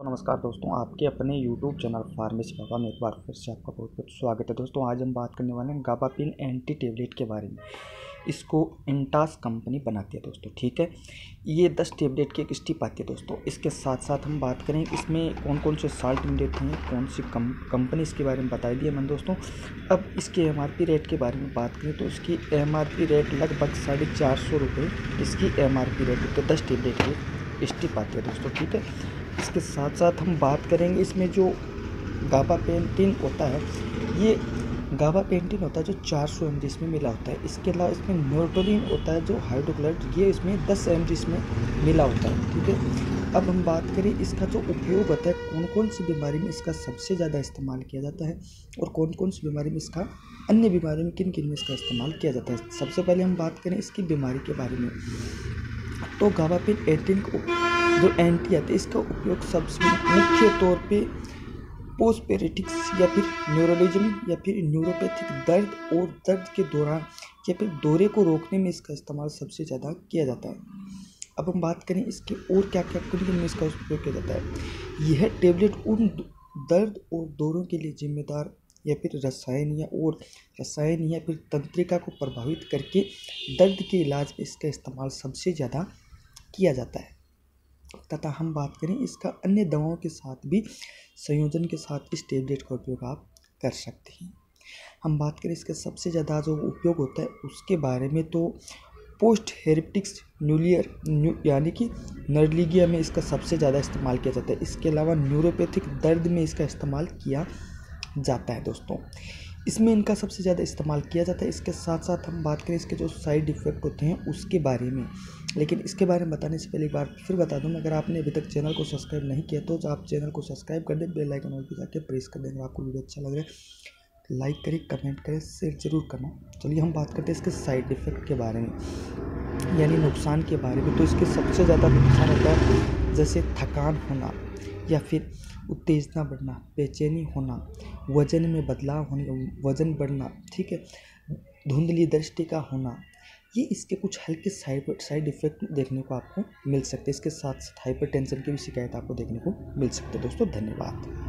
तो नमस्कार दोस्तों, आपके अपने YouTube चैनल फार्मेसी बाबा में एक बार फिर से आपका बहुत बहुत स्वागत है। दोस्तों, आज हम बात करने वाले हैं गाबापिन एंटी टेबलेट के बारे में। इसको इंटास कंपनी बनाती है दोस्तों, ठीक है? ये दस टेबलेट की एक स्टिप आती है दोस्तों। इसके साथ साथ हम बात करें, इसमें कौन कौन से साल्ट इंडेट हैं कौन सी कम, कंपनी इसके बारे में बताई दी है मैंने दोस्तों। अब इसके एमआरपी रेट के बारे में बात करें तो इसकी एमआरपी रेट लगभग साढ़े चार सौ रुपये इसकी एमआरपी रेट तो दस टेबलेट की स्टिप आती है दोस्तों, ठीक है? इसके साथ साथ हम बात करेंगे इसमें जो गाबा पेंटिन होता है, ये गाबा पेंटिन होता है जो 400 सौ एम इसमें मिला होता है। इसके अलावा इसमें नोटोलिन होता है जो हाइड्रोक्लाइड ये इसमें 10 एम इसमें मिला होता है, ठीक है? अब हम बात करें इसका जो उपयोग होता है कौन कौन सी बीमारी में इसका सबसे ज़्यादा इस्तेमाल किया जाता है और कौन कौन सी बीमारी में इसका अन्य बीमारी में किन किन में इसका इस्तेमाल किया जाता है। सबसे पहले हम बात करें इसकी बीमारी के बारे में। तो गावापिन एटीन को जो एंटी आते हैं, इसका उपयोग सबसे मुख्य तौर पे पोस्पेरेटिक्स या फिर न्यूरोलिज्म या फिर न्यूरोपैथिक दर्द और दर्द के दौरान, या फिर दौरे को रोकने में इसका इस्तेमाल सबसे ज़्यादा किया जाता है। अब हम बात करें इसके और क्या क्या किन में इसका उपयोग किया जाता है। यह टेबलेट उन दर्द और दौरों के लिए जिम्मेदार या फिर रसायन या और रसायन या फिर तंत्रिका को प्रभावित करके दर्द के इलाज में इसका इस्तेमाल सबसे ज़्यादा किया जाता है। तथा हम बात करें इसका अन्य दवाओं के साथ भी, संयोजन के साथ इस टेबलेट का उपयोग आप कर सकते हैं। हम बात करें इसका सबसे ज़्यादा जो उपयोग होता है उसके बारे में तो पोस्ट हेरिप्टिक्स न्यूलियर न्यू यानी कि नर्लिगिया में इसका सबसे ज़्यादा इस्तेमाल किया जाता है। इसके अलावा न्यूरोपैथिक दर्द में इसका इस्तेमाल किया जाता है दोस्तों। इसमें इनका सबसे ज़्यादा इस्तेमाल किया जाता है। इसके साथ साथ हम बात करें इसके जो साइड इफ़ेक्ट होते हैं, उसके बारे में। लेकिन इसके बारे में बताने से पहले एक बार फिर बता दूँ, अगर आपने अभी तक चैनल को सब्सक्राइब नहीं किया तो आप चैनल को सब्सक्राइब कर दें बेल आइकन और भी जाके प्रेस कर देंगे आपको वीडियो अच्छा लग रहा है। लाइक करें कमेंट करें शेयर ज़रूर करना। चलिए हम बात करते हैं इसके साइड इफ़ेक्ट के बारे में, यानी नुकसान के बारे में। तो इसके सबसे ज़्यादा नुकसान होता है, जैसे थकान होना या फिर उत्तेजना बढ़ना, बेचैनी होना, वज़न में बदलाव होने, वज़न बढ़ना, ठीक है? धुंधली दृष्टि का होना, ये इसके कुछ हल्के साइड साइड इफ़ेक्ट देखने को आपको मिल सकते हैं। इसके साथ साथ हाइपर टेंशन की भी शिकायत आपको देखने को मिल सकती है। दोस्तों, धन्यवाद।